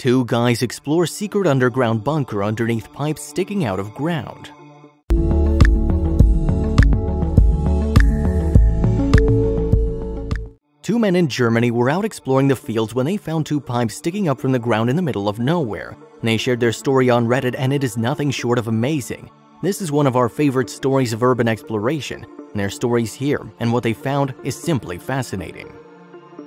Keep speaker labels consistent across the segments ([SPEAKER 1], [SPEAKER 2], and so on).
[SPEAKER 1] Two guys explore secret underground bunker underneath pipes sticking out of ground. Two men in Germany were out exploring the fields when they found two pipes sticking up from the ground in the middle of nowhere. They shared their story on Reddit and it is nothing short of amazing. This is one of our favorite stories of urban exploration. Their stories here and what they found is simply fascinating.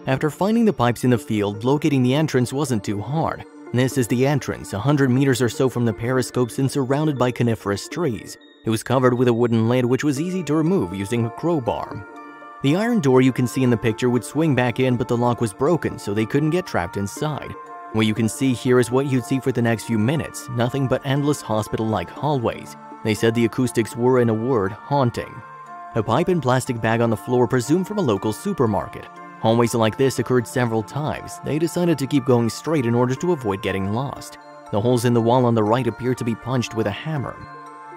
[SPEAKER 1] After finding the pipes in the field, locating the entrance wasn't too hard. This is the entrance, 100 meters or so from the periscopes and surrounded by coniferous trees. It was covered with a wooden lid which was easy to remove using a crowbar. The iron door you can see in the picture would swing back in but the lock was broken so they couldn't get trapped inside. What you can see here is what you'd see for the next few minutes, nothing but endless hospital-like hallways. They said the acoustics were, in a word, haunting. A pipe and plastic bag on the floor presumed from a local supermarket. Hallways like this occurred several times. They decided to keep going straight in order to avoid getting lost. The holes in the wall on the right appear to be punched with a hammer.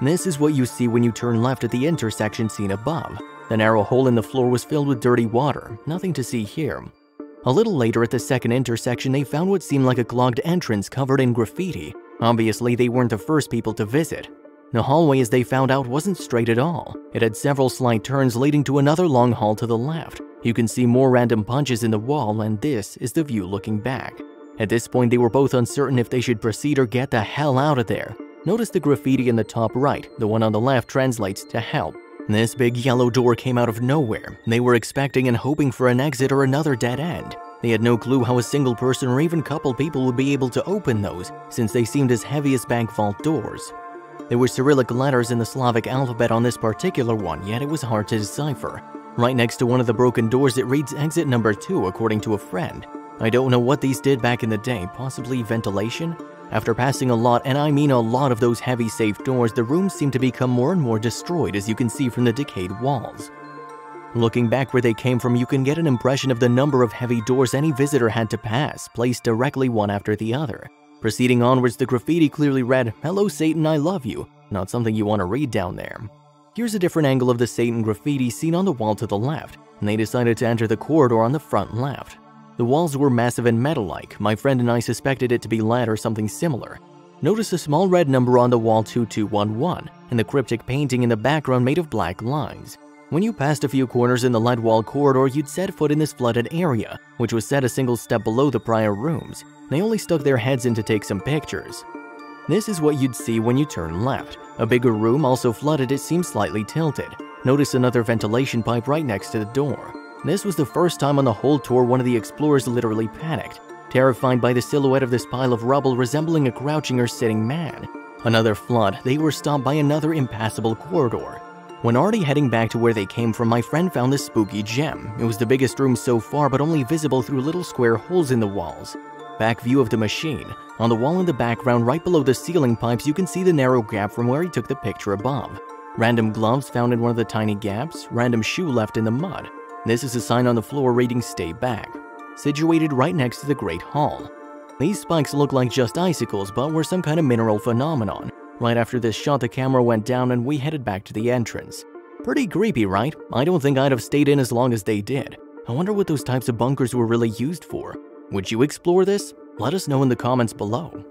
[SPEAKER 1] This is what you see when you turn left at the intersection seen above. The narrow hole in the floor was filled with dirty water, nothing to see here. A little later at the second intersection, they found what seemed like a clogged entrance covered in graffiti. Obviously, they weren't the first people to visit. The hallway, as they found out, wasn't straight at all. It had several slight turns leading to another long hall to the left. You can see more random punches in the wall, and this is the view looking back. At this point, they were both uncertain if they should proceed or get the hell out of there. Notice the graffiti in the top right, the one on the left translates to help. This big yellow door came out of nowhere. They were expecting and hoping for an exit or another dead end. They had no clue how a single person or even couple people would be able to open those, since they seemed as heavy as bank vault doors. There were Cyrillic letters in the Slavic alphabet on this particular one, yet it was hard to decipher. Right next to one of the broken doors, it reads exit number 2, according to a friend. I don't know what these did back in the day, possibly ventilation? After passing a lot, and I mean a lot of those heavy safe doors, the rooms seem to become more and more destroyed as you can see from the decayed walls. Looking back where they came from, you can get an impression of the number of heavy doors any visitor had to pass, placed directly one after the other. Proceeding onwards, the graffiti clearly read, Hello Satan, I love you, not something you want to read down there. Here's a different angle of the Satan graffiti seen on the wall to the left, and they decided to enter the corridor on the front left. The walls were massive and metal-like. My friend and I suspected it to be lead or something similar. Notice a small red number on the wall 2211 and the cryptic painting in the background made of black lines. When you passed a few corners in the lead wall corridor, you'd set foot in this flooded area, which was set a single step below the prior rooms. They only stuck their heads in to take some pictures. This is what you'd see when you turn left. A bigger room, also flooded, it seems slightly tilted. Notice another ventilation pipe right next to the door. This was the first time on the whole tour one of the explorers literally panicked, terrified by the silhouette of this pile of rubble resembling a crouching or sitting man. Another flood, they were stopped by another impassable corridor. When already heading back to where they came from, my friend found this spooky gem. It was the biggest room so far, but only visible through little square holes in the walls. Back view of the machine. On the wall in the background, right below the ceiling pipes, you can see the narrow gap from where he took the picture above. Random gloves found in one of the tiny gaps, random shoe left in the mud, this is a sign on the floor reading Stay Back, situated right next to the Great Hall. These spikes look like just icicles, but were some kind of mineral phenomenon. Right after this shot, the camera went down and we headed back to the entrance. Pretty creepy, right? I don't think I'd have stayed in as long as they did. I wonder what those types of bunkers were really used for. Would you explore this? Let us know in the comments below.